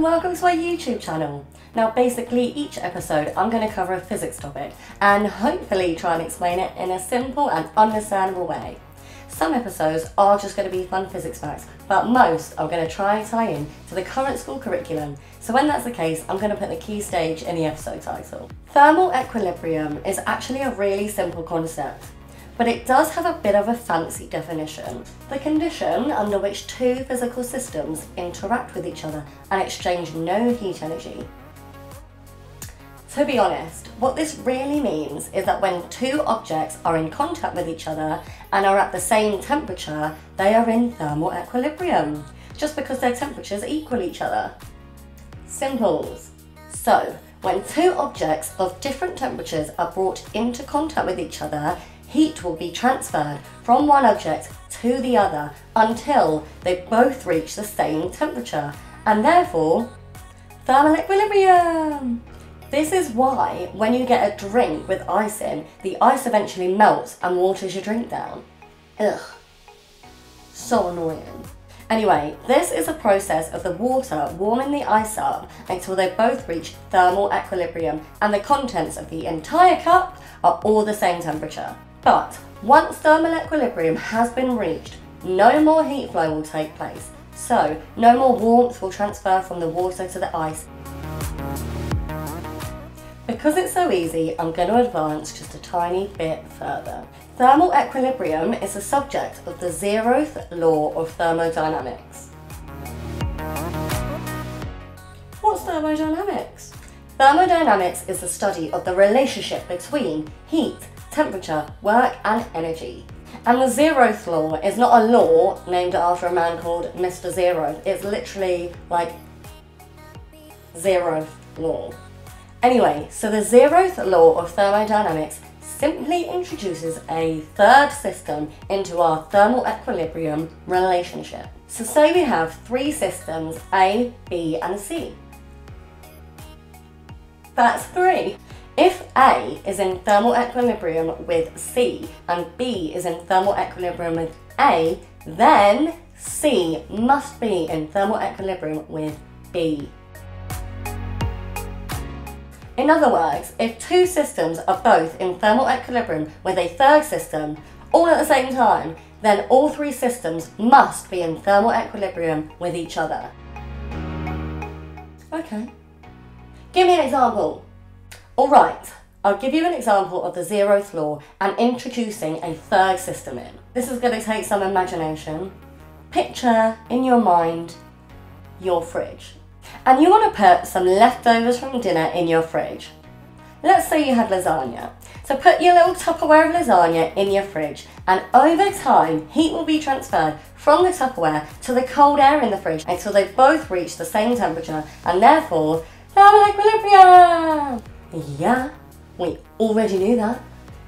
my YouTube channel. Now basically each episode I'm going to cover a physics topic and hopefully try and explain it in a simple and understandable way. Some episodes are just going to be fun physics facts, but most are going to try and tie in to the current school curriculum. So when that's the case, I'm going to put the key stage in the episode title. Thermal equilibrium is actually a really simple concept, but it does have a bit of a fancy definition. The condition under which two physical systems interact with each other and exchange no heat energy. To be honest, what this really means is that when two objects are in contact with each other and are at the same temperature, they are in thermal equilibrium, just because their temperatures equal each other. Simples. So, when two objects of different temperatures are brought into contact with each other, heat will be transferred from one object to the other until they both reach the same temperature, and therefore, thermal equilibrium! This is why when you get a drink with ice in, the ice eventually melts and waters your drink down. Ugh. So annoying. Anyway, this is a process of the water warming the ice up until they both reach thermal equilibrium and the contents of the entire cup are all the same temperature. But once thermal equilibrium has been reached, no more heat flow will take place. So, no more warmth will transfer from the water to the ice because it's so easy, I'm going to advance just a tiny bit further. Thermal equilibrium is the subject of the zeroth law of thermodynamics. What's thermodynamics? Thermodynamics is the study of the relationship between heat, temperature, work and energy. And the zeroth law is not a law named after a man called Mr. Zero. It's literally like zeroth law. Anyway, so the zeroth law of thermodynamics simply introduces a third system into our thermal equilibrium relationship. So say we have three systems, A, B and C. That's three. If A is in thermal equilibrium with C and B is in thermal equilibrium with A, then C must be in thermal equilibrium with B. In other words, if two systems are both in thermal equilibrium with a third system, all at the same time, then all three systems must be in thermal equilibrium with each other. Okay. Give me an example. Alright, I'll give you an example of the zeroth law and introducing a third system in. This is going to take some imagination. Picture in your mind your fridge and you want to put some leftovers from dinner in your fridge. Let's say you had lasagna. So put your little Tupperware of lasagna in your fridge and over time heat will be transferred from the Tupperware to the cold air in the fridge until they both reach the same temperature and therefore thermal equilibrium. Yeah, we already knew that.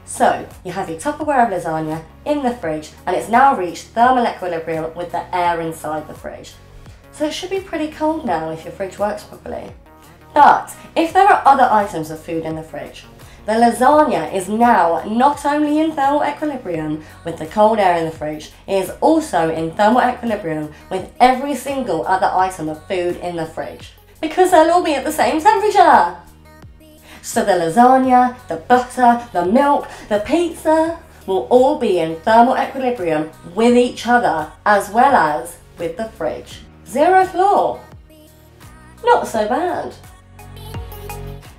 So you have your Tupperware of lasagna in the fridge and it's now reached thermal equilibrium with the air inside the fridge so it should be pretty cold now if your fridge works properly. But if there are other items of food in the fridge, the lasagna is now not only in thermal equilibrium with the cold air in the fridge, it is also in thermal equilibrium with every single other item of food in the fridge. Because they'll all be at the same temperature! So the lasagna, the butter, the milk, the pizza will all be in thermal equilibrium with each other as well as with the fridge. Zero law. Not so bad.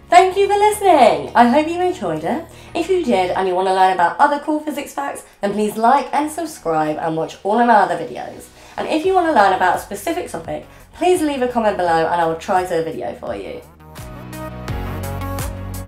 Thank you for listening. I hope you enjoyed it. If you did and you want to learn about other cool physics facts, then please like and subscribe and watch all of my other videos. And if you want to learn about a specific topic, please leave a comment below and I will try to do a video for you.